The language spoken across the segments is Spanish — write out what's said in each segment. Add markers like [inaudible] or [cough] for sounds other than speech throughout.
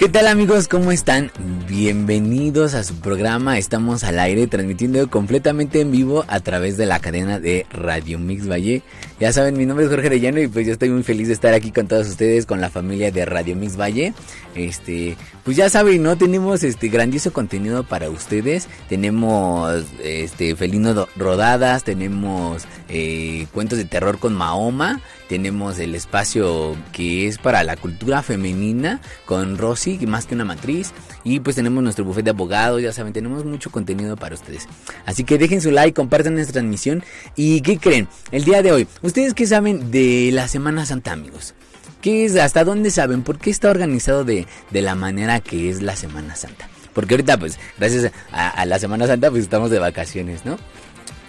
¿Qué tal amigos? ¿Cómo están? Bienvenidos a su programa. Estamos al aire transmitiendo completamente en vivo a través de la cadena de Radio Mix Valle. Ya saben, mi nombre es Jorge Arellano y pues yo estoy muy feliz de estar aquí con todos ustedes, con la familia de Radio Mix Valle. Este, pues ya saben, ¿no? Tenemos este grandioso contenido para ustedes. Tenemos este felino rodadas, tenemos eh, cuentos de terror con Mahoma, tenemos el espacio que es para la cultura femenina con Rosy, más que una matriz, y pues tenemos nuestro buffet de abogados, ya saben, tenemos mucho contenido para ustedes. Así que dejen su like, compartan nuestra transmisión y ¿qué creen? El día de hoy, ¿ustedes qué saben de la Semana Santa, amigos? ¿Qué es? ¿Hasta dónde saben? ¿Por qué está organizado de, de la manera que es la Semana Santa? Porque ahorita, pues, gracias a, a, la Semana Santa, pues estamos de vacaciones, ¿no?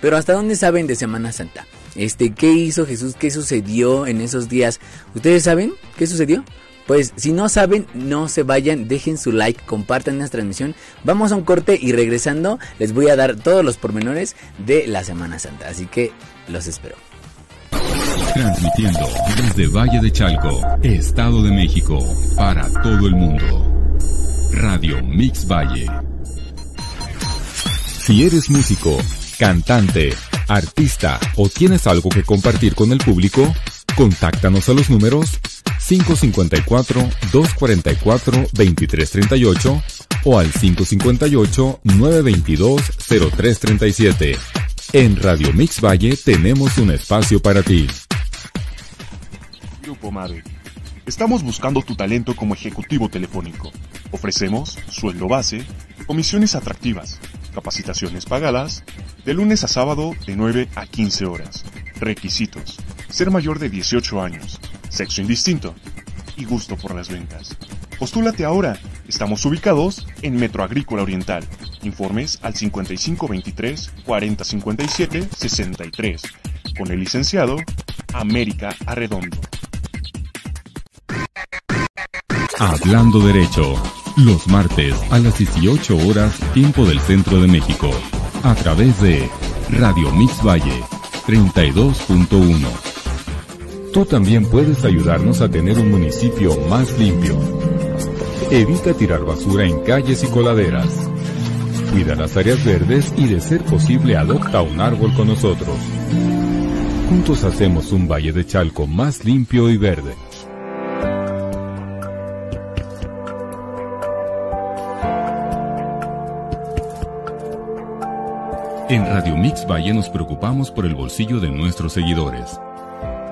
Pero ¿hasta dónde saben de Semana Santa? Este, ¿qué hizo Jesús? ¿Qué sucedió en esos días? ¿Ustedes saben qué sucedió? Pues si no saben, no se vayan, dejen su like, compartan esta transmisión. Vamos a un corte y regresando les voy a dar todos los pormenores de la Semana Santa. Así que los espero. Transmitiendo desde Valle de Chalco, Estado de México, para todo el mundo. Radio Mix Valle. Si eres músico, cantante, artista o tienes algo que compartir con el público, contáctanos a los números 554-244-2338 o al 558-922-0337. En Radio Mix Valle tenemos un espacio para ti. Grupo Mave. Estamos buscando tu talento como ejecutivo telefónico. Ofrecemos sueldo base, comisiones atractivas, capacitaciones pagadas, de lunes a sábado de 9 a 15 horas. Requisitos. Ser mayor de 18 años, sexo indistinto y gusto por las ventas. Postúlate ahora. Estamos ubicados en Metro Agrícola Oriental. Informes al 5523 4057 63 con el licenciado América Arredondo. Hablando Derecho, los martes a las 18 horas, tiempo del centro de México, a través de Radio Mix Valle 32.1. Tú también puedes ayudarnos a tener un municipio más limpio. Evita tirar basura en calles y coladeras. Cuida las áreas verdes y de ser posible adopta un árbol con nosotros. Juntos hacemos un Valle de Chalco más limpio y verde. En Radio Mix Valle nos preocupamos por el bolsillo de nuestros seguidores.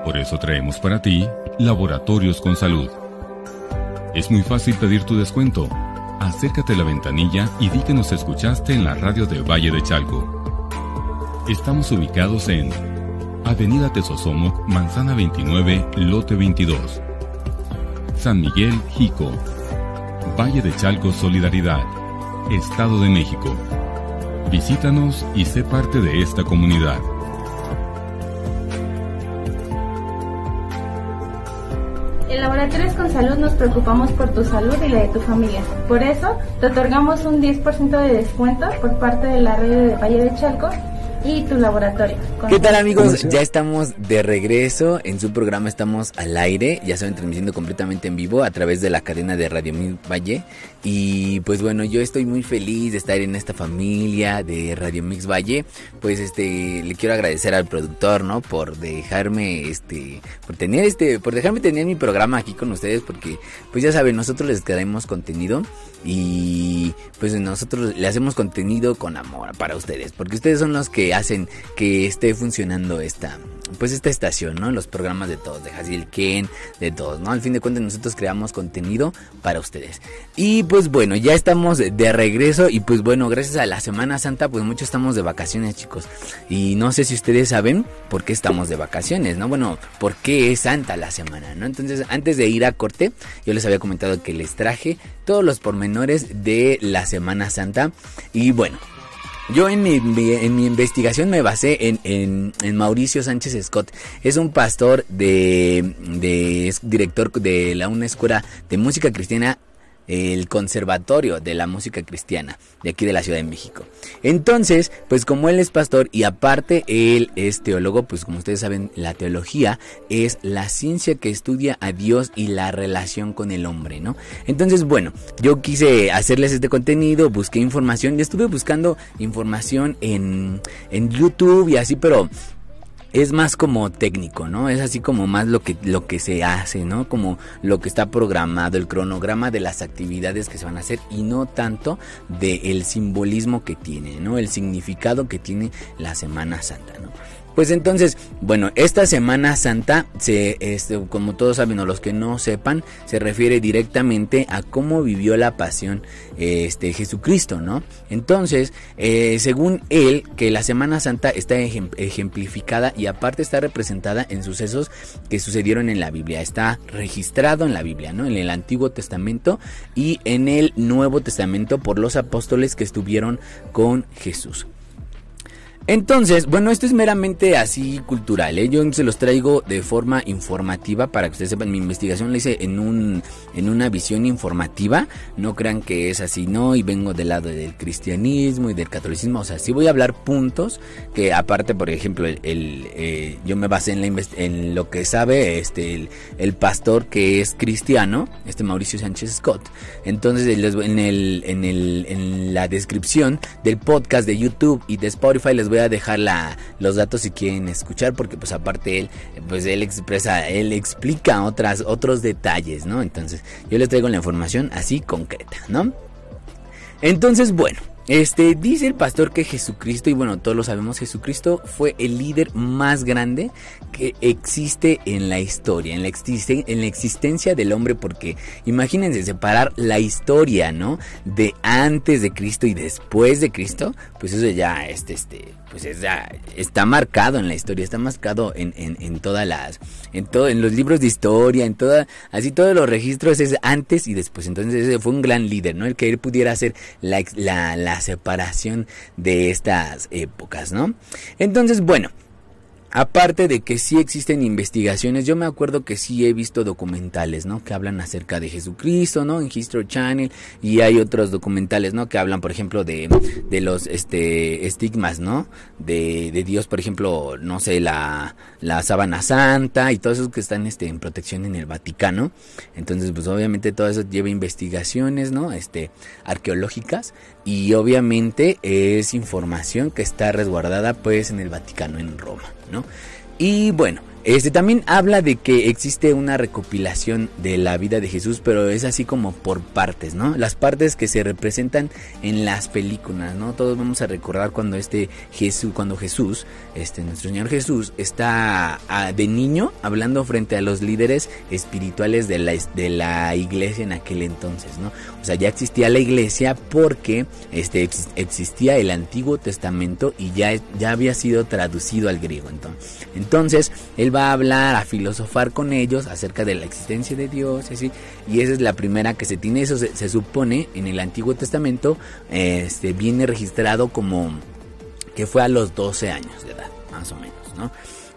Por eso traemos para ti Laboratorios con Salud. Es muy fácil pedir tu descuento. Acércate a la ventanilla y di que nos escuchaste en la radio de Valle de Chalco. Estamos ubicados en Avenida Tesosomo, Manzana 29, Lote 22. San Miguel, Jico. Valle de Chalco Solidaridad. Estado de México. Visítanos y sé parte de esta comunidad. En Laboratorios con Salud nos preocupamos por tu salud y la de tu familia. Por eso, te otorgamos un 10% de descuento por parte de la red de Valle de Chalco y tu laboratorio. ¿Qué tal amigos? Ya estamos de regreso en su programa, estamos al aire, ya saben, transmitiendo completamente en vivo a través de la cadena de Radio Mil Valle. Y pues bueno, yo estoy muy feliz de estar en esta familia de Radio Mix Valle. Pues este, le quiero agradecer al productor, ¿no? Por dejarme, este, por tener este, por dejarme tener mi programa aquí con ustedes, porque pues ya saben, nosotros les traemos contenido y pues nosotros le hacemos contenido con amor para ustedes, porque ustedes son los que hacen que esté funcionando esta pues esta estación, ¿no? Los programas de todos, de Hasil Ken, de todos, ¿no? Al fin de cuentas nosotros creamos contenido para ustedes. Y pues bueno, ya estamos de regreso y pues bueno, gracias a la Semana Santa pues muchos estamos de vacaciones, chicos. Y no sé si ustedes saben por qué estamos de vacaciones, ¿no? Bueno, por qué es Santa la semana, ¿no? Entonces, antes de ir a corte, yo les había comentado que les traje todos los pormenores de la Semana Santa y bueno, yo en mi, en mi, investigación me basé en, en, en, Mauricio Sánchez Scott. Es un pastor de, de es director de la, una escuela de música cristiana el Conservatorio de la Música Cristiana de aquí de la Ciudad de México. Entonces, pues como él es pastor y aparte él es teólogo, pues como ustedes saben, la teología es la ciencia que estudia a Dios y la relación con el hombre, ¿no? Entonces, bueno, yo quise hacerles este contenido, busqué información y estuve buscando información en, en YouTube y así, pero es más como técnico, ¿no? Es así como más lo que, lo que se hace, ¿no? Como lo que está programado, el cronograma de las actividades que se van a hacer y no tanto del el simbolismo que tiene, ¿no? El significado que tiene la Semana Santa, ¿no? Pues entonces, bueno, esta Semana Santa, se, este, como todos saben o los que no sepan, se refiere directamente a cómo vivió la pasión este, Jesucristo, ¿no? Entonces, eh, según él, que la Semana Santa está ejemplificada y aparte está representada en sucesos que sucedieron en la Biblia, está registrado en la Biblia, ¿no? En el Antiguo Testamento y en el Nuevo Testamento por los apóstoles que estuvieron con Jesús. Entonces, bueno, esto es meramente así cultural, ¿eh? yo se los traigo de forma informativa para que ustedes sepan, mi investigación la hice en, un, en una visión informativa, no crean que es así, no, y vengo del lado del cristianismo y del catolicismo, o sea, sí voy a hablar puntos que aparte, por ejemplo, el, eh, yo me basé en, la en lo que sabe este, el, pastor que es cristiano, este Mauricio Sánchez Scott, entonces en, el, en, en la descripción del podcast de YouTube y de Spotify les voy a dejar la, los datos si quieren escuchar, porque pues aparte él, pues él expresa, él explica otras, otros detalles, ¿no? Entonces yo les traigo la información así concreta, ¿no? Entonces, bueno, este, dice el pastor que Jesucristo, y bueno, todos lo sabemos, Jesucristo fue el líder más grande que existe en la historia, en la, en la existencia del hombre, porque imagínense separar la historia, ¿no? De antes de Cristo y después de Cristo, pues eso ya, este, este, pues ya está marcado en la historia, está marcado en, en, todas las, en todo, en los libros de historia, en toda, así todos los registros es antes y después. Entonces ese fue un gran líder, ¿no? El que él pudiera hacer la, la separación de estas épocas, ¿no? Entonces, bueno, Aparte de que sí existen investigaciones, yo me acuerdo que sí he visto documentales, ¿no? Que hablan acerca de Jesucristo, ¿no? En History Channel y hay otros documentales, ¿no? Que hablan, por ejemplo, de, de los este, estigmas, ¿no? De, de, Dios, por ejemplo, no sé, la, la sábana santa y todo eso que están este, en protección en el Vaticano. Entonces, pues obviamente todo eso lleva investigaciones, ¿no? Este, arqueológicas y obviamente es información que está resguardada pues en el Vaticano, en Roma, Y bueno, este también habla de que existe una recopilación de la vida de Jesús, pero es así como por partes, ¿no? Las partes que se representan en las películas, ¿no? Todos vamos a recordar cuando este Jesús, cuando Jesús, este nuestro Señor Jesús está ah, de niño hablando frente a los líderes espirituales de la de la iglesia en aquel entonces, ¿no? O sea, ya existía la iglesia porque este existía el Antiguo Testamento y ya ya había sido traducido al griego, entonces. Entonces, él va a hablar, a filosofar con ellos acerca de la existencia de Dios, y, y esa es la primera que se tiene, eso se, supone en el Antiguo Testamento, este, viene registrado como que fue a los 12 años de edad, más o menos, ¿no?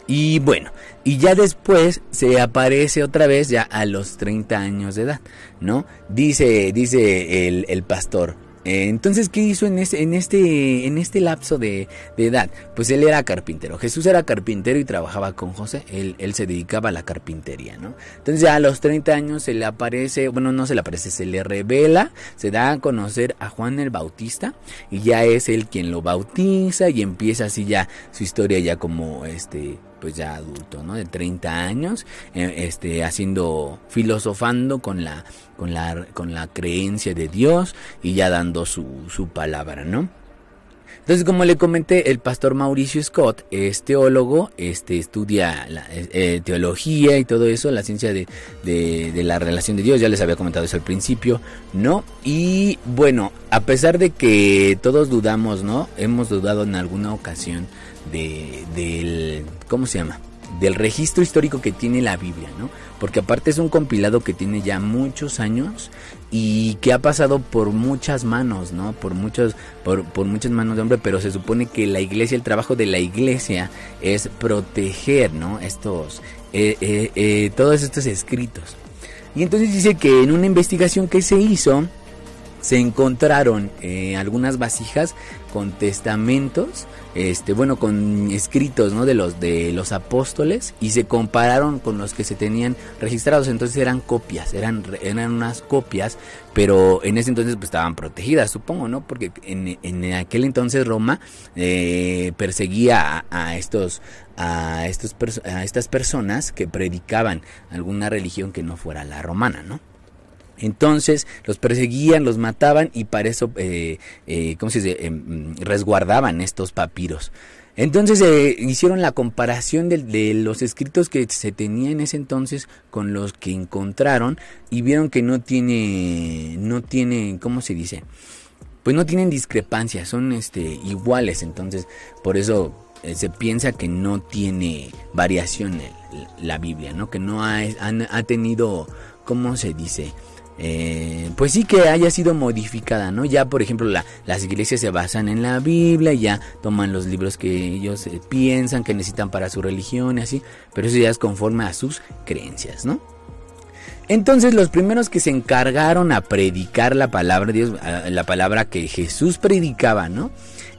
Y bueno, y ya después se aparece otra vez ya a los 30 años de edad, ¿no? Dice, dice el, el pastor, eh, entonces, ¿qué hizo en este, en este, en este lapso de, edad? Pues él era carpintero. Jesús era carpintero y trabajaba con José. Él, él se dedicaba a la carpintería, ¿no? Entonces ya a los 30 años se le aparece, bueno, no se le aparece, se le revela, se da a conocer a Juan el Bautista y ya es él quien lo bautiza y empieza así ya su historia ya como este pues ya adulto, ¿no? De 30 años, eh, este, haciendo, filosofando con la, con la, con la creencia de Dios y ya dando su, su palabra, ¿no? Entonces, como le comenté, el pastor Mauricio Scott es teólogo, este, estudia la, eh, teología y todo eso, la ciencia de, de, de, la relación de Dios, ya les había comentado eso al principio, ¿no? Y bueno, a pesar de que todos dudamos, ¿no? Hemos dudado en alguna ocasión de, del, ¿cómo se llama? Del registro histórico que tiene la Biblia, ¿no? Porque aparte es un compilado que tiene ya muchos años y que ha pasado por muchas manos, ¿no? Por muchos, por, por muchas manos de hombre, pero se supone que la iglesia, el trabajo de la iglesia es proteger, ¿no? Estos, eh, eh, eh, todos estos escritos. Y entonces dice que en una investigación que se hizo, se encontraron algunas vasijas con testamentos, este, bueno, con escritos, ¿no? De los de los apóstoles y se compararon con los que se tenían registrados. Entonces eran copias, eran eran unas copias, pero en ese entonces pues estaban protegidas, supongo, ¿no? Porque en, en aquel entonces Roma eh, perseguía a, estos a estos a estas personas que predicaban alguna religión que no fuera la romana, ¿no? Entonces los perseguían, los mataban y para eso, eh, eh, ¿cómo se dice? Em, resguardaban estos papiros. Entonces eh, hicieron la comparación de, los escritos que se tenían en ese entonces con los que encontraron y vieron que no tiene, no tiene, ¿cómo se dice? Pues no tienen discrepancias, son este, iguales. Entonces por eso eh, se piensa que no tiene variación la Biblia, ¿no? Que no ha, ha tenido, ¿cómo se dice? Eh, pues sí que haya sido modificada, ¿no? Ya, por ejemplo, las iglesias se basan en la Biblia, ya toman los libros que ellos eh, piensan que necesitan para su religión y así, pero eso ya es conforme a sus creencias, ¿no? Entonces los primeros que se encargaron a predicar la palabra de Dios, la palabra que Jesús predicaba, ¿no?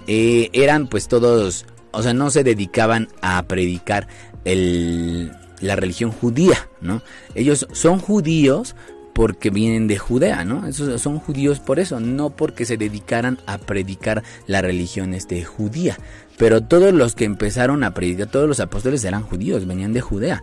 Eh, eran pues todos, o sea, no se dedicaban a predicar la religión judía, ¿no? Ellos son judíos, porque vienen de Judea, ¿no? Esos son judíos por eso, no porque se dedicaran a predicar la religión este, judía. Pero todos los que empezaron a predicar, todos los apóstoles eran judíos, venían de Judea.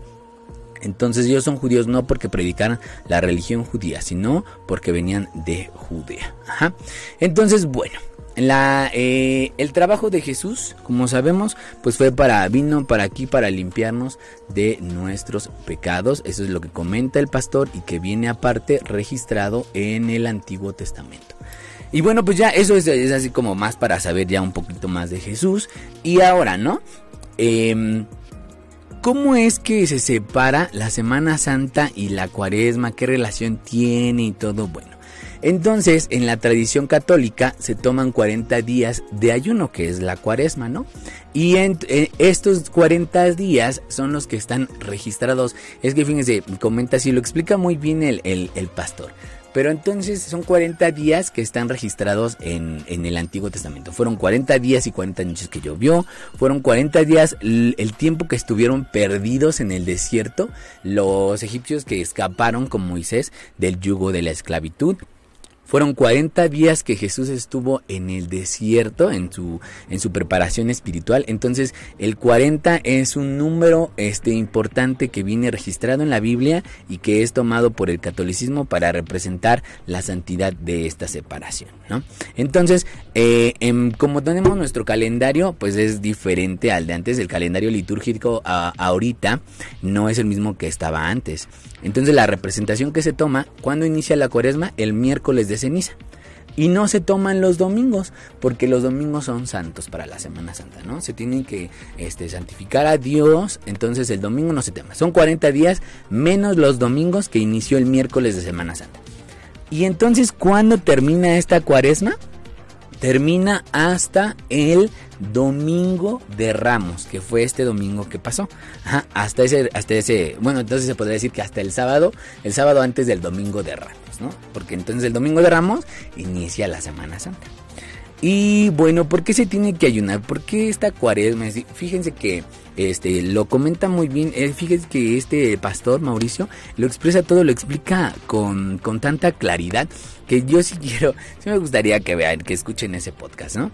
Entonces ellos son judíos no porque predicaran la religión judía, sino porque venían de Judea. Ajá. Entonces, bueno, eh, el trabajo de Jesús, como sabemos, pues fue para, vino para aquí para limpiarnos de nuestros pecados. Eso es lo que comenta el pastor y que viene aparte registrado en el Antiguo Testamento. Y bueno, pues ya eso es, así como más para saber ya un poquito más de Jesús. Y ahora, ¿no? Em, ¿Cómo es que se separa la Semana Santa y la Cuaresma? ¿Qué relación tiene y todo? Bueno. Entonces, en la tradición católica se toman 40 días de ayuno, que es la cuaresma, ¿no? Y en, estos 40 días son los que están registrados. Es que fíjense, comenta así, lo explica muy bien el, el, pastor. Pero entonces son 40 días que están registrados en, en, el Antiguo Testamento. Fueron 40 días y 40 noches que llovió. Fueron 40 días el tiempo que estuvieron perdidos en el desierto los egipcios que escaparon con Moisés del yugo de la esclavitud. Fueron 40 días que Jesús estuvo en el desierto, en su, en su preparación espiritual. Entonces, el 40 es un número este, importante que viene registrado en la Biblia y que es tomado por el catolicismo para representar la santidad de esta separación. ¿no? Entonces, eh, como tenemos nuestro calendario, pues es diferente al de antes. El calendario litúrgico ahorita no es el mismo que estaba antes. Entonces la representación que se toma cuando inicia la cuaresma, el miércoles de ceniza. Y no se toman los domingos, porque los domingos son santos para la Semana Santa, ¿no? Se tienen que este, santificar a Dios, entonces el domingo no se toma. Son 40 días menos los domingos que inició el miércoles de Semana Santa. Y entonces, ¿cuándo termina esta cuaresma? termina hasta el domingo de Ramos, que fue este domingo que pasó. hasta ese, hasta ese, bueno, entonces se podría decir que hasta el sábado, el sábado antes del domingo de Ramos, ¿no? Porque entonces el domingo de Ramos inicia la Semana Santa. Y bueno, ¿por qué se tiene que ayunar? ¿Por qué esta cuaresma? Fíjense que este lo comenta muy bien. Eh, fíjense que este pastor Mauricio lo expresa todo, lo explica con, con tanta claridad que yo sí [laughs] quiero, sí me gustaría que vean, que escuchen ese podcast, ¿no?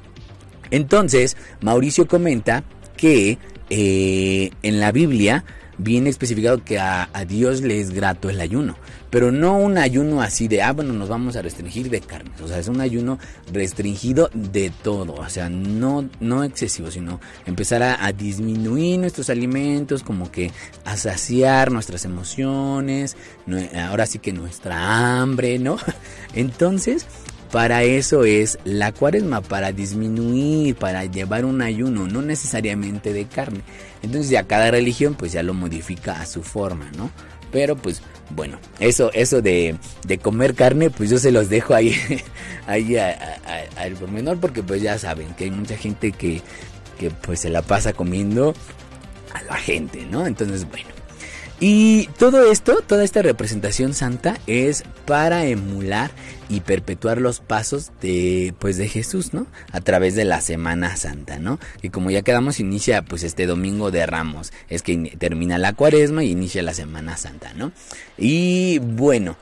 Entonces, Mauricio comenta que eh, en la Biblia viene especificado que a, Dios le es grato el ayuno, pero no un ayuno así de, ah, bueno, nos vamos a restringir de carnes, o sea, es un ayuno restringido de todo, o sea, no, no excesivo, sino empezar a, disminuir nuestros alimentos, como que a saciar nuestras emociones, ahora sí que nuestra hambre, ¿no? [laughs] Entonces, para eso es la cuaresma, para disminuir, para llevar un ayuno, no necesariamente de carne. Entonces ya cada religión pues ya lo modifica a su forma, ¿no? Pero pues bueno, eso, eso de, de comer carne pues yo se los dejo ahí, [laughs] ahí al pormenor porque pues ya saben que hay mucha gente que, que pues se la pasa comiendo a la gente, ¿no? Entonces bueno. Y todo esto, toda esta representación santa es para emular y perpetuar los pasos de pues de Jesús, ¿no? A través de la Semana Santa, ¿no? Y como ya quedamos inicia pues este domingo de Ramos, es que termina la Cuaresma y inicia la Semana Santa, ¿no? Y bueno,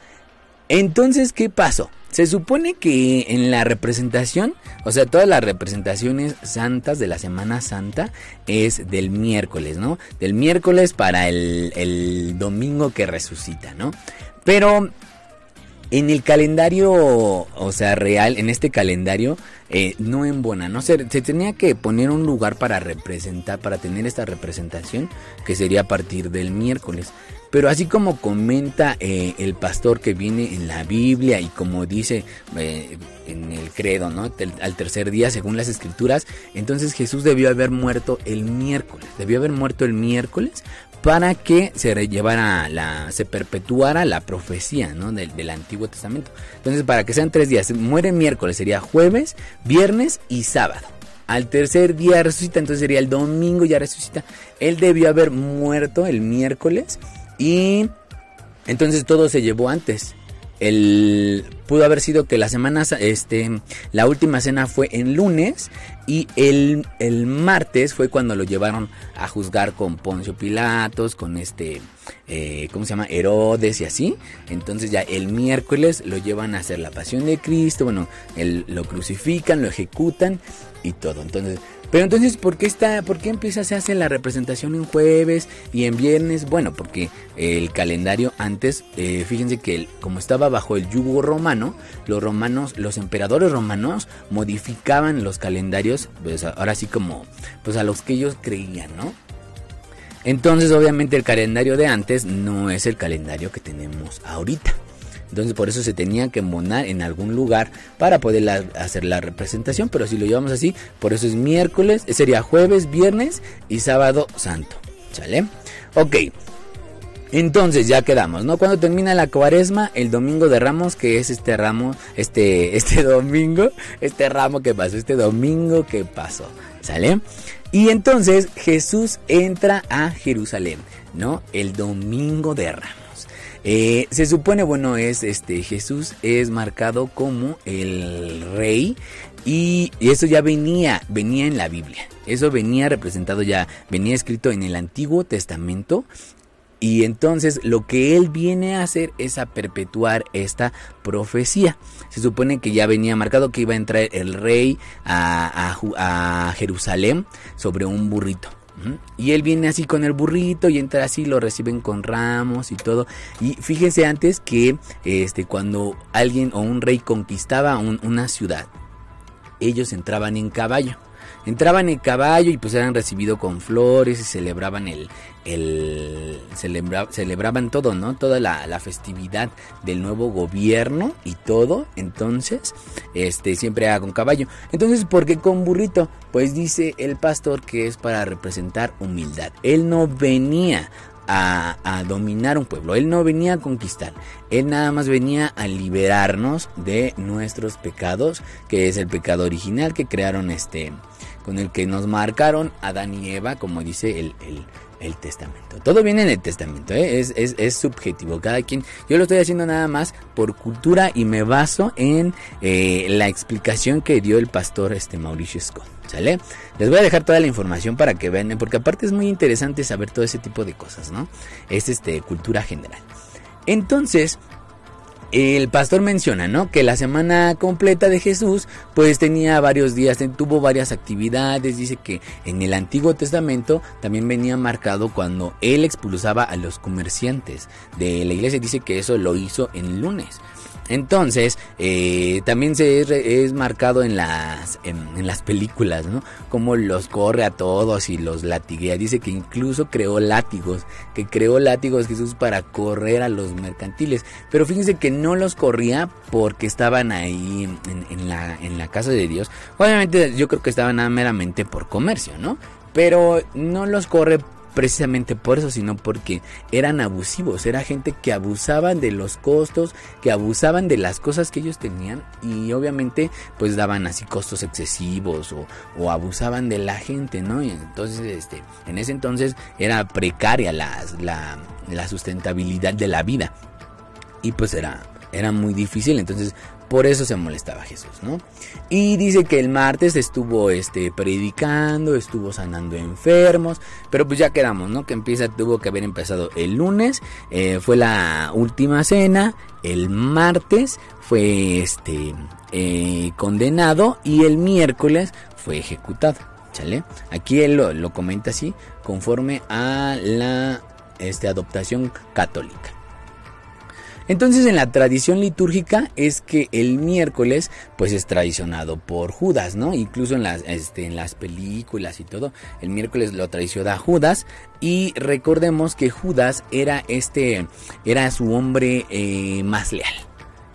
entonces ¿qué pasó? Se supone que en la representación, o sea, todas las representaciones santas de la Semana Santa es del miércoles, ¿no? Del miércoles para el, domingo que resucita, ¿no? Pero en el calendario, o sea, real, en este calendario, eh, no embona, ¿no? Se, se tenía que poner un lugar para representar, para tener esta representación, que sería a partir del miércoles. Pero así como comenta eh, el pastor que viene en la Biblia y como dice eh, en el credo, ¿no? al tercer día según las escrituras, entonces Jesús debió haber muerto el miércoles, debió haber muerto el miércoles para que se llevara la, se perpetuara la profecía, ¿no? Del, del Antiguo Testamento. Entonces para que sean tres días, muere miércoles, sería jueves, viernes y sábado al tercer día resucita, entonces sería el domingo ya resucita. Él debió haber muerto el miércoles y entonces todo se llevó antes. El, pudo haber sido que la semana, este, la última cena fue en lunes y el, el martes fue cuando lo llevaron a juzgar con Poncio Pilatos, con este, eh, ¿cómo se llama? Herodes y así. Entonces ya el miércoles lo llevan a hacer la pasión de Cristo, bueno, lo crucifican, lo ejecutan y todo. Entonces pero entonces, ¿por qué, está, ¿por qué empieza, se hace la representación en jueves y en viernes? Bueno, porque el calendario antes, eh, fíjense que como estaba bajo el yugo romano, los romanos, los emperadores romanos modificaban los calendarios, pues ahora sí como, pues a los que ellos creían, ¿no? Entonces, obviamente el calendario de antes no es el calendario que tenemos ahorita. Entonces por eso se tenía que monar en algún lugar para poder hacer la representación. Pero si lo llevamos así, por eso es miércoles, sería jueves, viernes y sábado santo. ¿Sale? Ok. Entonces ya quedamos, ¿no? Cuando termina la cuaresma, el domingo de Ramos, que es este ramo, este, [laughs] este domingo, este ramo que pasó, este domingo que pasó, ¿sale? Y entonces Jesús entra a Jerusalén, ¿no? El domingo de Ramos. Eh, se supone, bueno, es este Jesús es marcado como el rey y, eso ya venía, venía en la Biblia. Eso venía representado ya, venía escrito en el Antiguo Testamento y entonces lo que él viene a hacer es a perpetuar esta profecía. Se supone que ya venía marcado que iba a entrar el rey a Jerusalén sobre un burrito. Y él viene así con el burrito y entra así, lo reciben con ramos y todo. Y fíjense antes que este, cuando alguien o un rey conquistaba una ciudad, ellos entraban en caballo entraban en caballo y pues eran recibidos con flores y celebraban el, el celebraban todo, ¿no? Toda la, la, festividad del nuevo gobierno y todo. Entonces, este siempre era con caballo. Entonces, ¿por qué con burrito? Pues dice el pastor que es para representar humildad. Él no venía a, a, dominar un pueblo. Él no venía a conquistar. Él nada más venía a liberarnos de nuestros pecados, que es el pecado original que crearon este con el que nos marcaron Adán y Eva, como dice el, testamento. Todo viene en el testamento, ¿eh? es, subjetivo. Cada quien, yo lo estoy haciendo nada más por cultura y me baso en eh, la explicación que dio el pastor este Mauricio Scott. ¿Sale? Les voy a dejar toda la información para que vean, porque aparte es muy interesante saber todo ese tipo de cosas, ¿no? Es este cultura general. Entonces, el pastor menciona, ¿no? Que la semana completa de Jesús, pues tenía varios días, tuvo varias actividades. Dice que en el Antiguo Testamento también venía marcado cuando él expulsaba a los comerciantes de la iglesia. Dice que eso lo hizo en lunes. Entonces, eh, también se es, marcado en las, en, las películas, ¿no? Como los corre a todos y los latiguea. Dice que incluso creó látigos, que creó látigos Jesús para correr a los mercantiles. Pero fíjense que no los corría porque estaban ahí en, la, en la casa de Dios. Obviamente yo creo que estaban meramente por comercio, ¿no? Pero no los corre precisamente por eso, sino porque eran abusivos, era gente que abusaban de los costos, que abusaban de las cosas que ellos tenían y obviamente pues daban así costos excesivos o, o abusaban de la gente, ¿no? Y entonces, este, en ese entonces era precaria la, la, la sustentabilidad de la vida y pues era, era muy difícil, entonces por eso se molestaba Jesús, ¿no? Y dice que el martes estuvo este, predicando, estuvo sanando enfermos, pero pues ya quedamos, ¿no? Que empieza, tuvo que haber empezado el lunes, eh, fue la última cena, el martes fue este, eh, condenado y el miércoles fue ejecutado, ¿chale? Aquí él lo, comenta así, conforme a la este, adoptación católica. Entonces en la tradición litúrgica es que el miércoles pues es traicionado por Judas, ¿no? Incluso en las, este, en las películas y todo, el miércoles lo traiciona Judas y recordemos que Judas era este, era su hombre eh, más leal,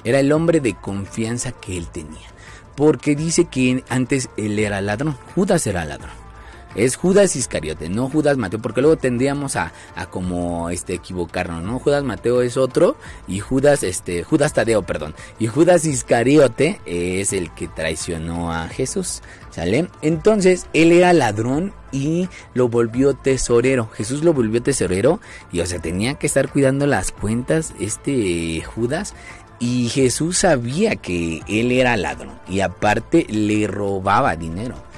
era el hombre de confianza que él tenía, porque dice que antes él era ladrón, Judas era ladrón. Es Judas Iscariote, no Judas Mateo, porque luego tendríamos a, a, como este equivocarnos, ¿no? Judas Mateo es otro y Judas este Judas Tadeo, perdón, y Judas Iscariote es el que traicionó a Jesús. Entonces, él era ladrón y lo volvió tesorero. Jesús lo volvió tesorero y o sea, tenía que estar cuidando las cuentas este Judas y Jesús sabía que él era ladrón y aparte le robaba dinero.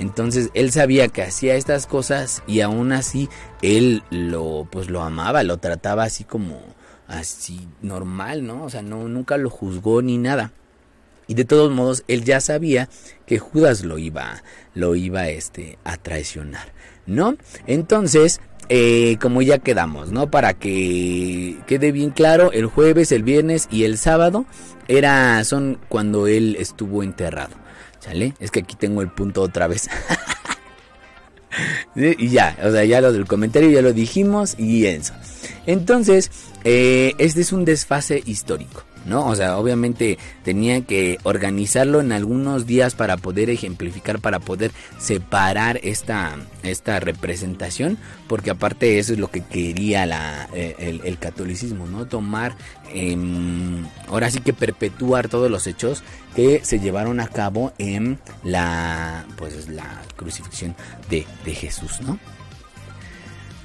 Entonces él sabía que hacía estas cosas y aún así él lo pues lo amaba, lo trataba así como así normal, ¿no? O sea, no nunca lo juzgó ni nada. Y de todos modos él ya sabía que Judas lo iba lo iba este a traicionar, ¿no? Entonces eh, como ya quedamos, ¿no? Para que quede bien claro, el jueves, el viernes y el sábado era son cuando él estuvo enterrado. ¿Sale? Es que aquí tengo el punto otra vez. [laughs] y ya, o sea, ya lo del comentario ya lo dijimos y eso. Entonces, eh, este es un desfase histórico. ¿No? O sea, obviamente tenía que organizarlo en algunos días para poder ejemplificar, para poder separar esta, esta representación, porque aparte eso es lo que quería la, eh, el, catolicismo, ¿no? Tomar, eh, ahora sí que perpetuar todos los hechos que se llevaron a cabo en la, pues, la crucifixión de, de Jesús, ¿no?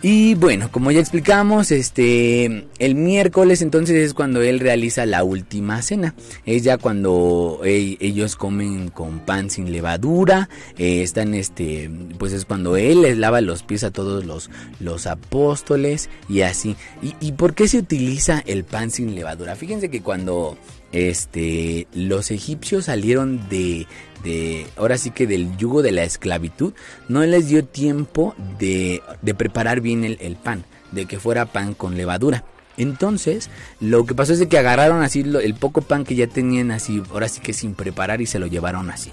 Y bueno, como ya explicamos, este el miércoles entonces es cuando él realiza la última cena. Es ya cuando ellos comen con pan sin levadura. Eh, están este, pues es cuando él les lava los pies a todos los, los apóstoles y así. ¿Y, ¿Y por qué se utiliza el pan sin levadura? Fíjense que cuando este los egipcios salieron de, de ahora sí que del yugo de la esclavitud no les dio tiempo de, de preparar bien el, el, pan de que fuera pan con levadura entonces lo que pasó es de que agarraron así el poco pan que ya tenían así ahora sí que sin preparar y se lo llevaron así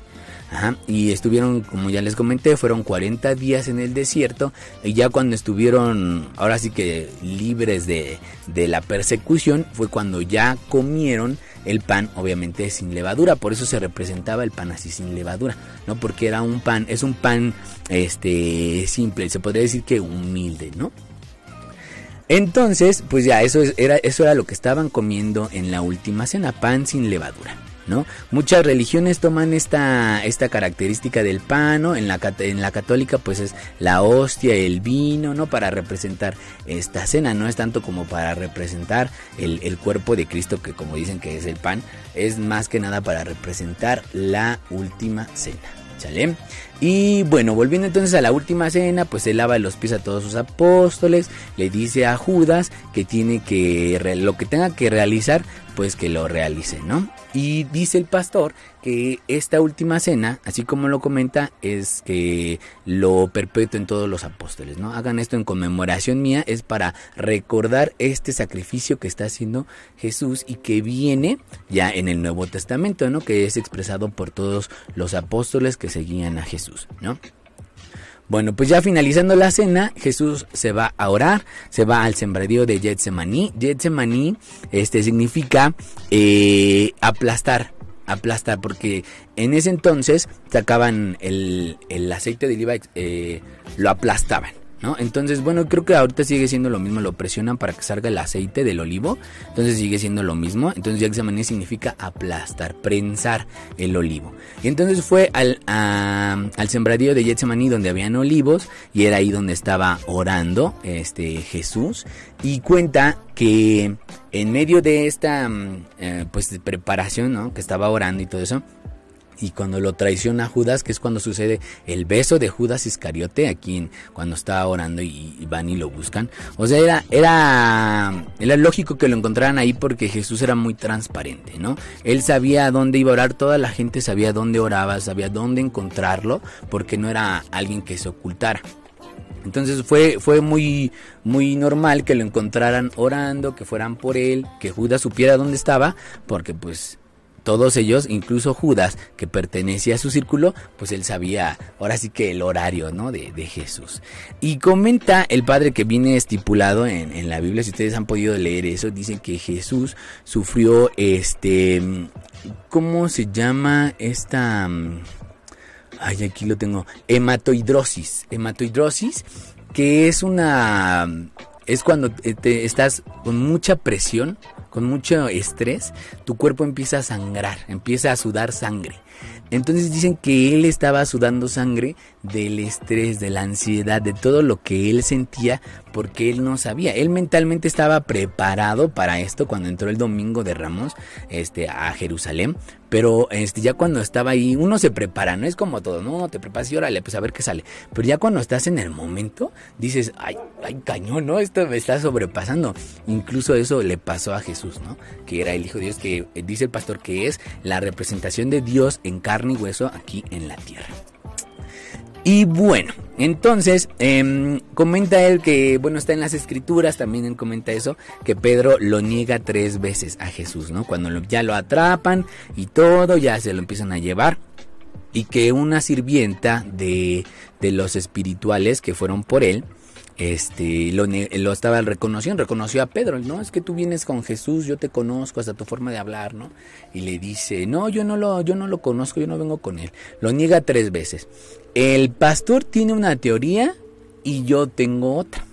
Ajá, y estuvieron, como ya les comenté, fueron 40 días en el desierto. Y ya cuando estuvieron, ahora sí que libres de, de la persecución, fue cuando ya comieron el pan obviamente sin levadura, por eso se representaba el pan así sin levadura, ¿no? Porque era un pan, es un pan este simple, se podría decir que humilde, ¿no? Entonces, pues ya eso era eso era lo que estaban comiendo en la última cena, pan sin levadura. ¿No? Muchas religiones toman esta, esta característica del pan. En la, en la católica pues es la hostia, el vino, ¿no? Para representar esta cena, no es tanto como para representar el, el cuerpo de Cristo que como dicen que es el pan, es más que nada para representar la última cena. Y bueno, volviendo entonces a la última cena, pues él lava los pies a todos sus apóstoles, le dice a Judas que tiene que, lo que tenga que realizar, pues que lo realice, ¿no? Y dice el pastor que esta última cena, así como lo comenta, es que lo perpetúen todos los apóstoles, ¿no? Hagan esto en conmemoración mía, es para recordar este sacrificio que está haciendo Jesús y que viene ya en el Nuevo Testamento, ¿no? Que es expresado por todos los apóstoles que seguían a Jesús, ¿no? Bueno, pues ya finalizando la cena, Jesús se va a orar, se va al sembradío de Getsemaní. Getsemaní este, significa eh, aplastar, aplastar, porque en ese entonces sacaban el, aceite de oliva, eh, lo aplastaban. ¿No? Entonces, bueno, creo que ahorita sigue siendo lo mismo, lo presionan para que salga el aceite del olivo, entonces sigue siendo lo mismo, entonces Getsemaní significa aplastar, prensar el olivo. Y entonces fue al, al sembradío de Getsemaní donde habían olivos y era ahí donde estaba orando este Jesús y cuenta que en medio de esta mm, eh, pues preparación, ¿no? Que estaba orando y todo eso, y cuando lo traiciona Judas, que es cuando sucede el beso de Judas Iscariote, aquí cuando estaba orando y, van y lo buscan. O sea, era, era, era lógico que lo encontraran ahí porque Jesús era muy transparente, ¿no? Él sabía dónde iba a orar, toda la gente sabía dónde oraba, sabía dónde encontrarlo, porque no era alguien que se ocultara. Entonces fue, fue muy, muy normal que lo encontraran orando, que fueran por él, que Judas supiera dónde estaba, porque pues todos ellos, incluso Judas, que pertenecía a su círculo, pues él sabía ahora sí que el horario, ¿no? De, Jesús. Y comenta el padre que viene estipulado en, la Biblia, si ustedes han podido leer eso, dicen que Jesús sufrió este, ¿cómo se llama esta? Ay, aquí lo tengo, hematoidrosis, hematoidrosis, que es una, es cuando te estás con mucha presión con mucho estrés, tu cuerpo empieza a sangrar, empieza a sudar sangre. Entonces dicen que él estaba sudando sangre del estrés, de la ansiedad, de todo lo que él sentía porque él no sabía. Él mentalmente estaba preparado para esto cuando entró el domingo de Ramos este, a Jerusalén. Pero este, ya cuando estaba ahí, uno se prepara, no es como todo, no, te preparas y órale, pues a ver qué sale. Pero ya cuando estás en el momento, dices, ay, ay, cañón, ¿no? Esto me está sobrepasando. Incluso eso le pasó a Jesús, ¿no? Que era el Hijo de Dios, que eh, dice el pastor que es la representación de Dios en carne y hueso aquí en la tierra. Y bueno, entonces em, comenta él que, bueno, está en las escrituras, también él comenta eso, que Pedro lo niega tres veces a Jesús, ¿no? Cuando ya lo atrapan y todo, ya se lo empiezan a llevar. Y que una sirvienta de, de los espirituales que fueron por él, este, lo, lo, estaba reconociendo, reconoció a Pedro, ¿no? Es que tú vienes con Jesús, yo te conozco hasta tu forma de hablar, ¿no? Y le dice, no, yo no lo, yo no lo conozco, yo no vengo con él. Lo niega tres veces. El pastor tiene una teoría y yo tengo otra.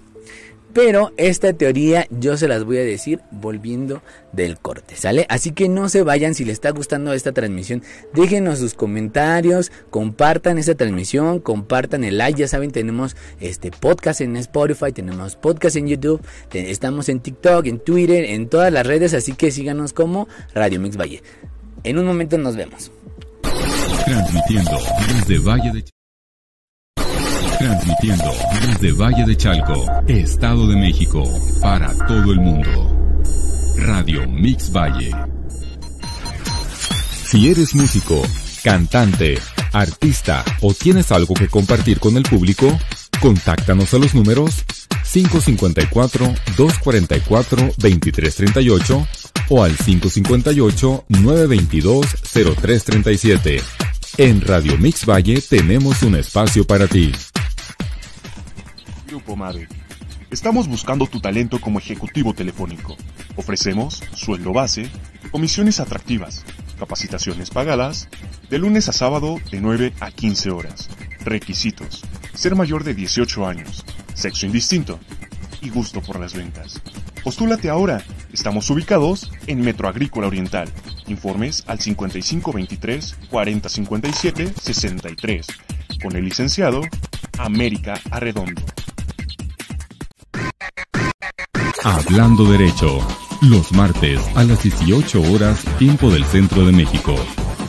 Pero esta teoría yo se las voy a decir volviendo del corte, ¿sale? Así que no se vayan si les está gustando esta transmisión. Déjenos sus comentarios, compartan esta transmisión, compartan el like. Ya saben, tenemos este podcast en Spotify, tenemos podcast en YouTube, estamos en TikTok, en Twitter, en todas las redes. Así que síganos como Radio Mix Valle. En un momento nos vemos. Transmitiendo desde Valle de Transmitiendo desde Valle de Chalco, Estado de México, para todo el mundo. Radio Mix Valle. Si eres músico, cantante, artista o tienes algo que compartir con el público, contáctanos a los números 554-244-2338 o al 558-922-0337. En Radio Mix Valle tenemos un espacio para ti. Estamos buscando tu talento como ejecutivo telefónico. Ofrecemos sueldo base, comisiones atractivas, capacitaciones pagadas, de lunes a sábado de 9 a 15 horas. Requisitos. Ser mayor de 18 años, sexo indistinto y gusto por las ventas. Postúlate ahora. Estamos ubicados en Metro Agrícola Oriental. Informes al 5523 4057 63 con el licenciado América Arredondo. Hablando Derecho, los martes a las 18 horas, tiempo del centro de México,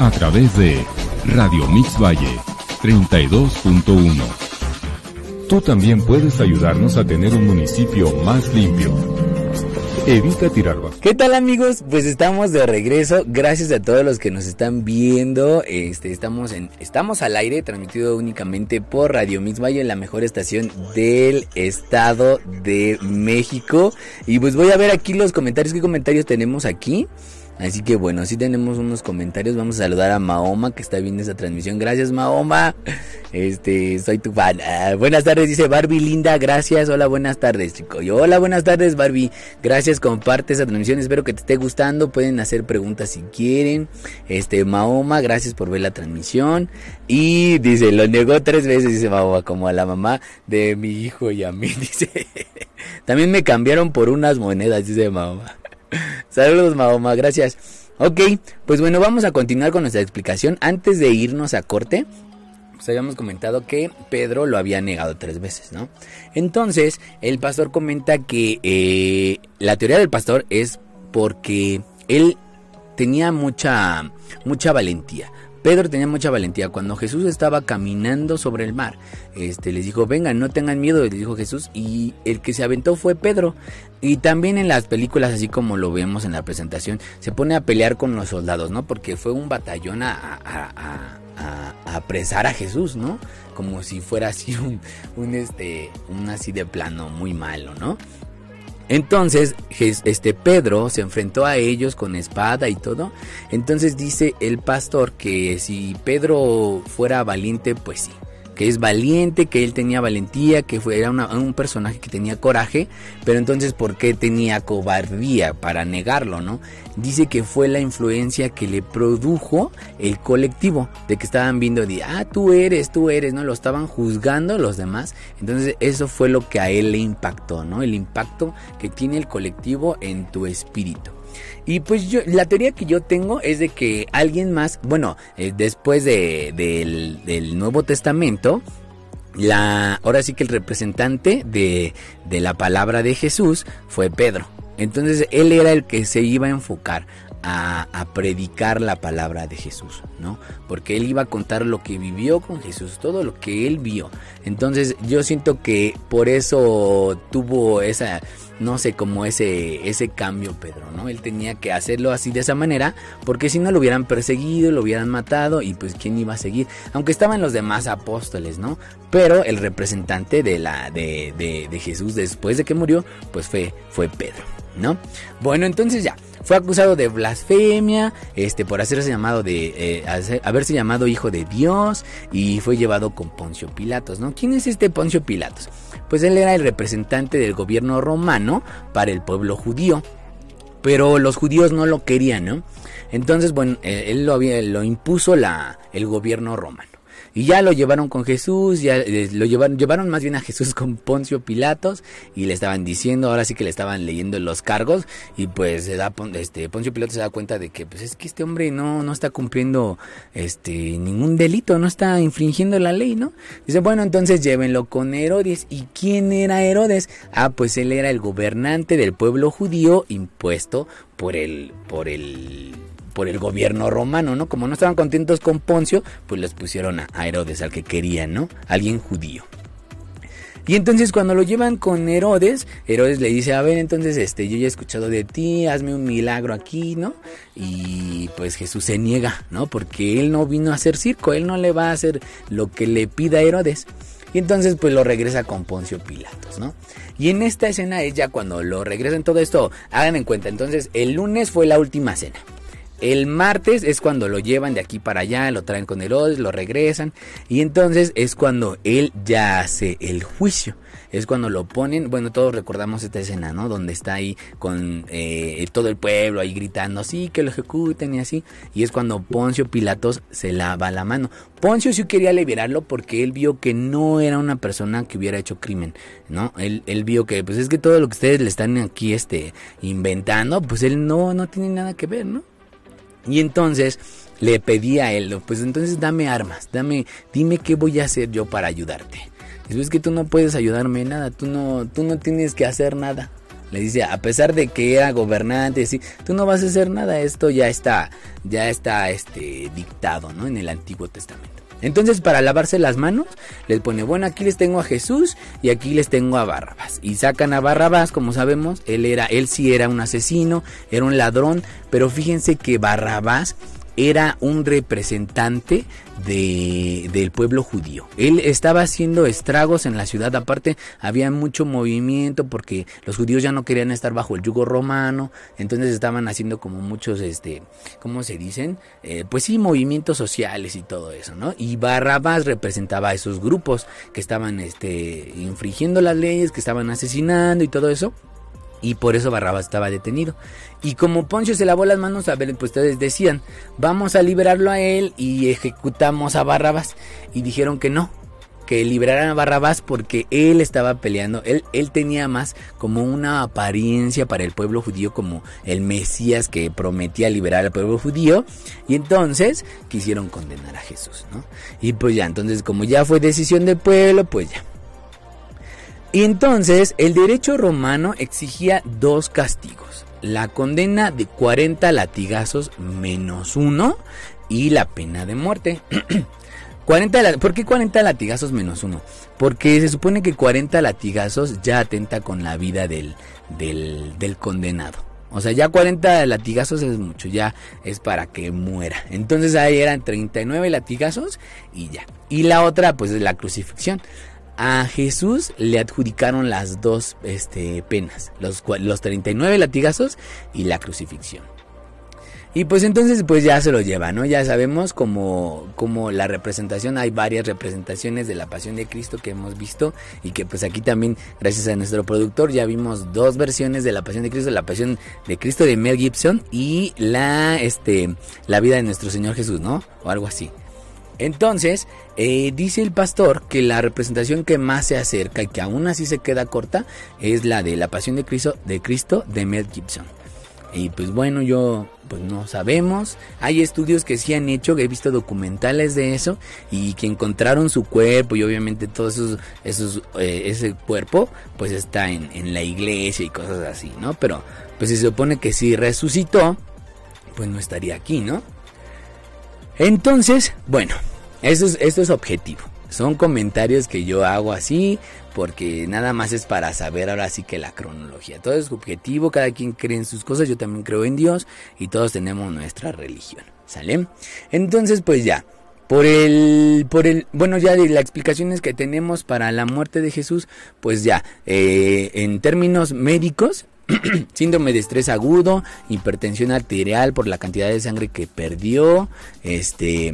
a través de Radio Mix Valle 32.1. Tú también puedes ayudarnos a tener un municipio más limpio. Evita tirar ¿Qué tal amigos? Pues estamos de regreso. Gracias a todos los que nos están viendo. Este, estamos en, estamos al aire, transmitido únicamente por Radio Mix Valle, la mejor estación del estado de México. Y pues voy a ver aquí los comentarios. ¿Qué comentarios tenemos aquí? Así que bueno, si tenemos unos comentarios. Vamos a saludar a Mahoma que está viendo esta transmisión. Gracias Mahoma. Este, soy tu fan. Ah, buenas tardes, dice Barbie Linda, gracias. Hola, buenas tardes, chico. Y hola, buenas tardes, Barbie. Gracias, comparte esa transmisión. Espero que te esté gustando. Pueden hacer preguntas si quieren. Este, Mahoma, gracias por ver la transmisión. Y dice, lo negó tres veces, dice Mahoma, como a la mamá de mi hijo y a mí, [laughs] dice. También me cambiaron por unas monedas, dice Mahoma. [laughs] Saludos, Mahoma, gracias. Ok, pues bueno, vamos a continuar con nuestra explicación. Antes de irnos a corte, pues habíamos comentado que Pedro lo había negado tres veces, ¿no? Entonces, el pastor comenta que eh, la teoría del pastor es porque él tenía mucha, mucha valentía. Pedro tenía mucha valentía. Cuando Jesús estaba caminando sobre el mar, este, les dijo, vengan, no tengan miedo, les dijo Jesús. Y el que se aventó fue Pedro. Y también en las películas, así como lo vemos en la presentación, se pone a pelear con los soldados, ¿no? Porque fue un batallón a, apresar a Jesús, ¿no? Como si fuera así un, un, este, un así de plano muy malo, ¿no? Entonces, este Pedro se enfrentó a ellos con espada y todo. Entonces dice el pastor que si Pedro fuera valiente, pues sí que es valiente, que él tenía valentía, que fue, era un personaje que tenía coraje, pero entonces ¿por qué tenía cobardía para negarlo, no? Dice que fue la influencia que le produjo el colectivo, de que estaban viendo, de, ah, tú eres, tú eres, ¿no? Lo estaban juzgando los demás, entonces eso fue lo que a él le impactó, ¿no? El impacto que tiene el colectivo en tu espíritu. Y pues yo, la teoría que yo tengo es de que alguien más, bueno, eh, después de, del, Nuevo Testamento, la, ahora sí que el representante de, de la palabra de Jesús fue Pedro. Entonces él era el que se iba a enfocar a, predicar la palabra de Jesús, ¿no? Porque él iba a contar lo que vivió con Jesús, todo lo que él vio. Entonces yo siento que por eso tuvo esa, no sé, como ese, ese cambio Pedro, ¿no? Él tenía que hacerlo así de esa manera, porque si no lo hubieran perseguido, lo hubieran matado y pues quién iba a seguir, aunque estaban los demás apóstoles, ¿no? Pero el representante de la de, de, de Jesús después de que murió, pues fue, fue Pedro, ¿no? Bueno, entonces ya. Fue acusado de blasfemia, este, por hacerse llamado de, eh, haberse llamado hijo de Dios y fue llevado con Poncio Pilatos, ¿no? ¿Quién es este Poncio Pilatos? Pues él era el representante del gobierno romano para el pueblo judío, pero los judíos no lo querían, ¿no? Entonces, bueno, eh, él lo, había, impuso la, el gobierno romano. Y ya lo llevaron con Jesús, ya eh, lo llevaron, llevaron más bien a Jesús [laughs] con Poncio Pilatos y le estaban diciendo, ahora sí que le estaban leyendo los cargos y pues se da, este, Poncio Pilatos se da cuenta de que pues es que este hombre no, no está cumpliendo este, ningún delito, no está infringiendo la ley, ¿no? Dice, bueno, entonces llévenlo con Herodes. ¿Y quién era Herodes? Ah, pues él era el gobernante del pueblo judío impuesto por el, por el por el gobierno romano, ¿no? Como no estaban contentos con Poncio, pues les pusieron a Herodes, al que querían, ¿no? Alguien judío. Y entonces cuando lo llevan con Herodes, Herodes le dice, a ver, entonces este, yo ya he escuchado de ti, hazme un milagro aquí, ¿no? Y pues Jesús se niega, ¿no? Porque él no vino a hacer circo, él no le va a hacer lo que le pida Herodes. Y entonces pues lo regresa con Poncio Pilatos, ¿no? Y en esta escena es ya cuando lo regresan todo esto, hagan en cuenta, entonces el lunes fue la última cena. El martes es cuando lo llevan de aquí para allá, lo traen con Herodes, lo regresan. Y entonces es cuando él ya hace el juicio. Es cuando lo ponen, bueno, todos recordamos esta escena, ¿no? Donde está ahí con eh, todo el pueblo ahí gritando, sí, que lo ejecuten y así. Y es cuando Poncio Pilatos se lava la mano. Poncio sí quería liberarlo porque él vio que no era una persona que hubiera hecho crimen, ¿no? Él, él vio que, pues es que todo lo que ustedes le están aquí, este, inventando, pues él no, no tiene nada que ver, ¿no? Y entonces le pedí a él, pues entonces dame armas, dame, dime qué voy a hacer yo para ayudarte. Es que tú no puedes ayudarme nada, tú no, tú no tienes que hacer nada. Le dice, a pesar de que era gobernante, sí, tú no vas a hacer nada, esto ya está, ya está este, dictado, ¿no? En el Antiguo Testamento. Entonces, para lavarse las manos, les pone, bueno, aquí les tengo a Jesús y aquí les tengo a Barrabás. Y sacan a Barrabás, como sabemos, él era, él sí era un asesino, era un ladrón, pero fíjense que Barrabás era un representante de, del pueblo judío. Él estaba haciendo estragos en la ciudad, aparte había mucho movimiento porque los judíos ya no querían estar bajo el yugo romano, entonces estaban haciendo como muchos, este, ¿cómo se dicen? Eh, pues sí, movimientos sociales y todo eso, ¿no? Y Barrabás representaba a esos grupos que estaban, este, infringiendo las leyes, que estaban asesinando y todo eso. Y por eso Barrabás estaba detenido. Y como Poncio se lavó las manos, a ver, pues ustedes decían, vamos a liberarlo a él y ejecutamos a Barrabás. Y dijeron que no, que liberaran a Barrabás porque él estaba peleando, él, él tenía más como una apariencia para el pueblo judío como el Mesías que prometía liberar al pueblo judío y entonces quisieron condenar a Jesús, ¿no? Y pues ya, entonces como ya fue decisión del pueblo, pues ya, y entonces el derecho romano exigía dos castigos. La condena de 40 latigazos menos uno y la pena de muerte. [clears throat] 40, ¿Por qué 40 latigazos menos uno? Porque se supone que 40 latigazos ya atenta con la vida del, del, del condenado. O sea, ya 40 latigazos es mucho, ya es para que muera. Entonces ahí eran 39 latigazos y ya. Y la otra, pues es la crucifixión a Jesús le adjudicaron las dos este, penas, los, los 39 latigazos y la crucifixión. Y pues entonces pues ya se lo lleva, ¿no? Ya sabemos como, como la representación, hay varias representaciones de la pasión de Cristo que hemos visto y que pues aquí también gracias a nuestro productor ya vimos dos versiones de la pasión de Cristo, la pasión de Cristo de Mel Gibson y la, este, la vida de nuestro Señor Jesús, ¿no? O algo así. Entonces, eh, dice el pastor que la representación que más se acerca y que aún así se queda corta es la de la pasión de Cristo de, Cristo de Mel Gibson. Y pues bueno, yo pues no sabemos. Hay estudios que sí han hecho, que he visto documentales de eso y que encontraron su cuerpo y obviamente todo esos, esos eh, ese cuerpo pues está en, en, la iglesia y cosas así, ¿no? Pero pues se supone que si resucitó, pues no estaría aquí, ¿no? Entonces, bueno, esto es, es objetivo. Son comentarios que yo hago así porque nada más es para saber ahora sí que la cronología. Todo es objetivo, cada quien cree en sus cosas, yo también creo en Dios y todos tenemos nuestra religión. ¿Sale? Entonces pues ya, por el, por el, bueno ya de las explicaciones que tenemos para la muerte de Jesús, pues ya, eh, en términos médicos, [clears throat] síndrome de estrés agudo, hipertensión arterial por la cantidad de sangre que perdió, este,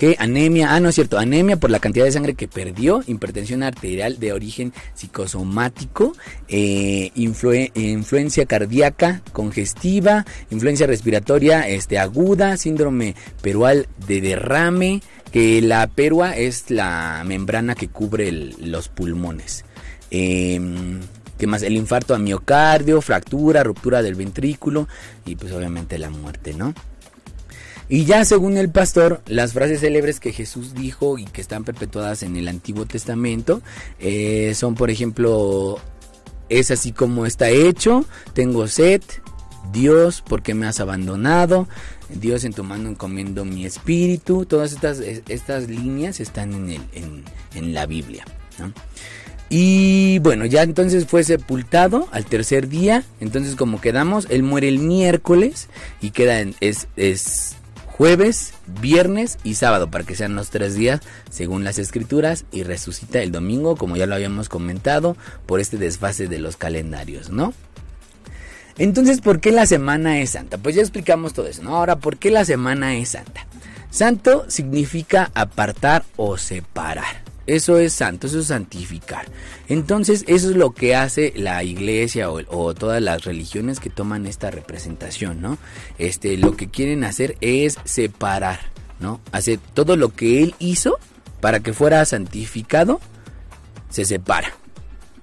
que anemia, ah no es cierto, anemia por la cantidad de sangre que perdió, hipertensión arterial de origen psicosomático, eh, influencia cardíaca congestiva, influencia respiratoria este, aguda, síndrome perual de derrame, que la perua es la membrana que cubre los pulmones. Eh, ¿Qué más? El infarto a miocardio, fractura, ruptura del ventrículo y pues obviamente la muerte, ¿no? Y ya según el pastor, las frases célebres que Jesús dijo y que están perpetuadas en el Antiguo Testamento eh, son, por ejemplo, es así como está hecho, tengo sed, Dios, ¿por qué me has abandonado? Dios en tu mano encomiendo mi espíritu. Todas estas, estas líneas están en, en, en la Biblia. ¿no? Y bueno, ya entonces fue sepultado al tercer día. Entonces, como quedamos, él muere el miércoles y queda en, es, es jueves, viernes y sábado para que sean los tres días según las escrituras y resucita el domingo, como ya lo habíamos comentado, por este desfase de los calendarios, ¿no? Entonces, ¿por qué la semana es santa? Pues ya explicamos todo eso, ¿no? Ahora, ¿por qué la semana es santa? Santo significa apartar o separar. Eso es santo, eso es santificar. Entonces, eso es lo que hace la iglesia o, todas las religiones que toman esta representación, ¿no? Este, lo que quieren hacer es separar, ¿no? Hacer todo lo que él hizo para que fuera santificado, se separa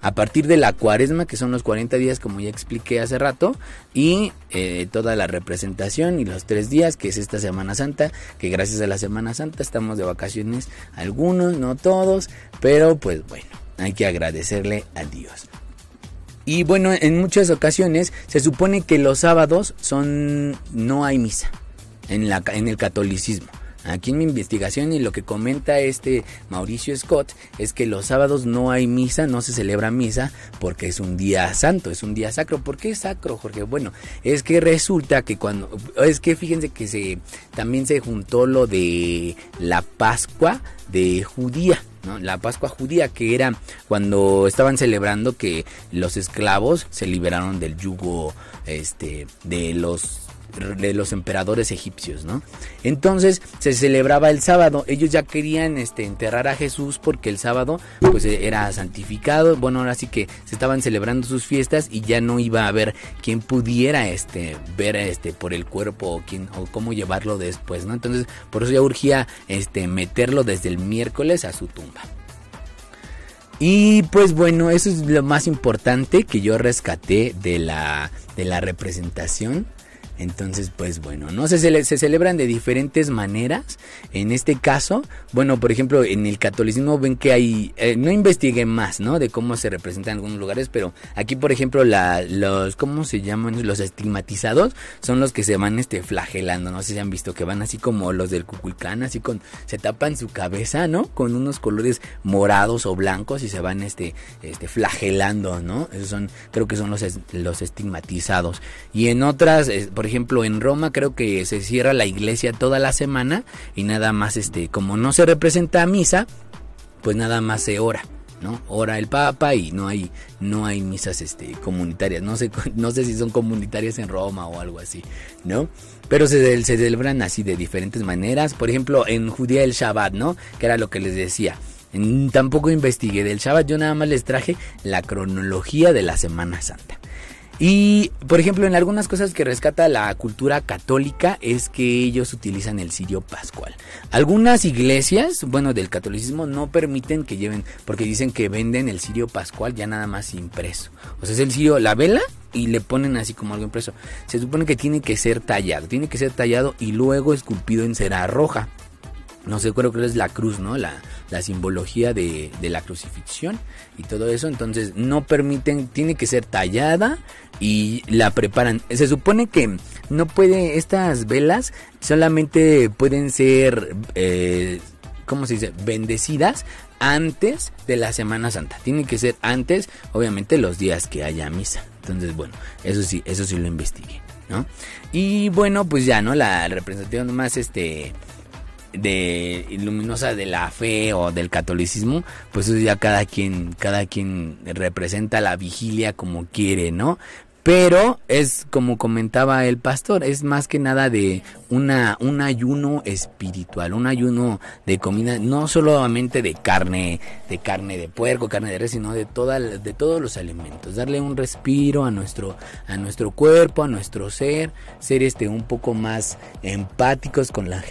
a partir de la cuaresma, que son los 40 días como ya expliqué hace rato, y eh, toda la representación y los tres días, que es esta Semana Santa, que gracias a la Semana Santa estamos de vacaciones algunos, no todos, pero pues bueno, hay que agradecerle a Dios. Y bueno, en muchas ocasiones se supone que los sábados son no hay misa en, la, en el catolicismo. Aquí en mi investigación y lo que comenta este Mauricio Scott es que los sábados no hay misa, no se celebra misa porque es un día santo, es un día sacro. ¿Por qué es sacro, Jorge? Bueno, es que resulta que cuando es que fíjense que se también se juntó lo de la Pascua de judía. ¿no? La Pascua judía, que era cuando estaban celebrando que los esclavos se liberaron del yugo este, de los de los emperadores egipcios, ¿no? Entonces se celebraba el sábado. Ellos ya querían este, enterrar a Jesús porque el sábado pues era santificado. Bueno, ahora sí que se estaban celebrando sus fiestas y ya no iba a haber quien pudiera este, ver este, por el cuerpo o, quién, o cómo llevarlo después, ¿no? Entonces por eso ya urgía este, meterlo desde el miércoles a su tumba. Y pues bueno, eso es lo más importante que yo rescaté de la, de la representación entonces, pues bueno, no se, se celebran de diferentes maneras. En este caso, bueno, por ejemplo, en el catolicismo ven que hay, eh, no investigué más, ¿no? De cómo se representa en algunos lugares, pero aquí, por ejemplo, la, los, ¿cómo se llaman? Los estigmatizados son los que se van, este, flagelando. No sé si han visto que van así como los del Cuculcán, así con, se tapan su cabeza, ¿no? Con unos colores morados o blancos y se van, este, este, flagelando, ¿no? Esos son, creo que son los, los estigmatizados. Y en otras, por ejemplo, en Roma creo que se cierra la iglesia toda la semana y nada más, este, como no se representa a misa, pues nada más se ora. ¿no? Ora el Papa y no hay no hay misas este comunitarias, no sé [laughs] no sé si son comunitarias en Roma o algo así, ¿no? Pero se, se celebran así de diferentes maneras, por ejemplo, en Judía el Shabbat, ¿no? Que era lo que les decía. Tampoco investigué del Shabbat, yo nada más les traje la cronología de la Semana Santa. Y, por ejemplo, en algunas cosas que rescata la cultura católica es que ellos utilizan el cirio pascual. Algunas iglesias, bueno, del catolicismo no permiten que lleven, porque dicen que venden el cirio pascual ya nada más impreso. O sea, es el cirio, la vela y le ponen así como algo impreso. Se supone que tiene que ser tallado, tiene que ser tallado y luego esculpido en cera roja no sé, creo que es la cruz, ¿no? La, la simbología de, de, la crucifixión y todo eso. Entonces no permiten, tiene que ser tallada y la preparan. Se supone que no puede, estas velas solamente pueden ser, eh, ¿cómo se dice? Bendecidas antes de la Semana Santa. Tiene que ser antes, obviamente, los días que haya misa. Entonces, bueno, eso sí, eso sí lo investigué, ¿no? Y bueno, pues ya, ¿no? La representación más, este de luminosa de la fe o del catolicismo, pues eso ya cada quien, cada quien representa la vigilia como quiere, ¿no? Pero es como comentaba el pastor, es más que nada de una, un ayuno espiritual, un ayuno de comida, no solamente de carne, de carne de puerco, carne de res, sino de toda, de todos los alimentos, darle un respiro a nuestro, a nuestro cuerpo, a nuestro ser, ser este un poco más empáticos con la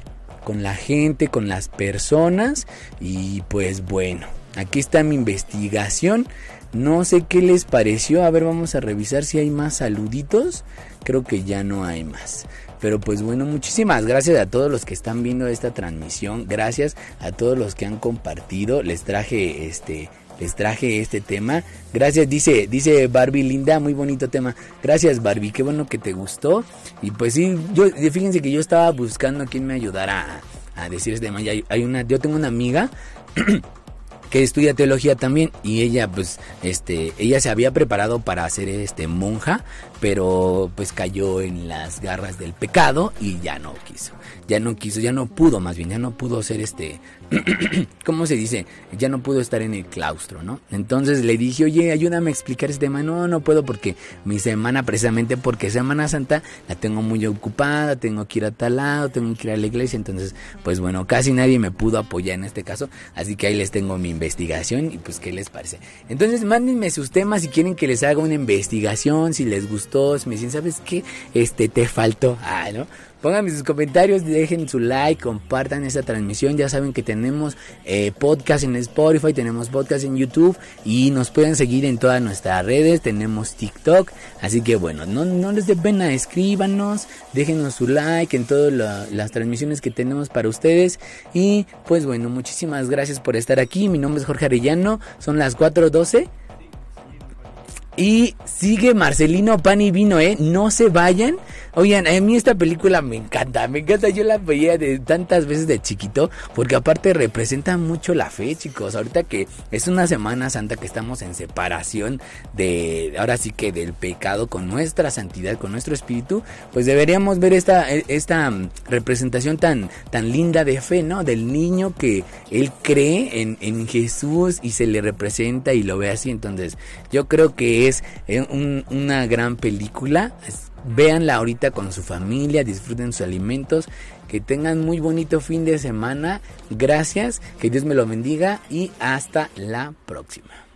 con la gente, con las personas y pues bueno, aquí está mi investigación. No sé qué les pareció. A ver, vamos a revisar si hay más saluditos. Creo que ya no hay más. Pero pues bueno, muchísimas gracias a todos los que están viendo esta transmisión. Gracias a todos los que han compartido. Les traje este les traje este tema. Gracias, dice, dice Barbie Linda, muy bonito tema. Gracias Barbie, qué bueno que te gustó. Y pues sí, yo fíjense que yo estaba buscando a quien me ayudara a, decir este tema. Hay una, yo tengo una amiga [clears throat] que estudia teología también y ella pues este ella se había preparado para ser este monja pero pues cayó en las garras del pecado y ya no quiso ya no quiso ya no pudo más bien ya no pudo ser este [clears throat] ¿cómo se dice? Ya no pudo estar en el claustro, ¿no? Entonces le dije, oye, ayúdame a explicar este tema. No, no puedo porque mi semana, precisamente porque Semana Santa, la tengo muy ocupada, tengo que ir a tal lado, tengo que ir a la iglesia. Entonces, pues bueno, casi nadie me pudo apoyar en este caso. Así que ahí les tengo mi investigación y pues, ¿qué les parece? Entonces, mándenme sus temas si quieren que les haga una investigación, si les gustó, si me dicen, ¿sabes qué? Este, te faltó. Ah, ¿no? Pónganme sus comentarios, dejen su like, compartan esta transmisión. Ya saben que tenemos eh, podcast en Spotify, tenemos podcast en YouTube y nos pueden seguir en todas nuestras redes. Tenemos TikTok. Así que bueno, no, no les dé pena, escríbanos, déjenos su like en todas las transmisiones que tenemos para ustedes. Y pues bueno, muchísimas gracias por estar aquí. Mi nombre es Jorge Arellano, son las 4.12. Y sigue Marcelino Pan y Vino, ¿eh? No se vayan. Oigan, a mí esta película me encanta, me encanta. Yo la veía de tantas veces de chiquito, porque aparte representa mucho la fe, chicos. Ahorita que es una Semana Santa que estamos en separación de, ahora sí que del pecado con nuestra santidad, con nuestro espíritu, pues deberíamos ver esta, esta mm, representación tan, tan linda de fe, ¿no? Del niño que él cree en, en Jesús y se le representa y lo ve así. Entonces, yo creo que es eh, una gran película véanla ahorita con su familia, disfruten sus alimentos, que tengan muy bonito fin de semana. Gracias, que Dios me lo bendiga y hasta la próxima.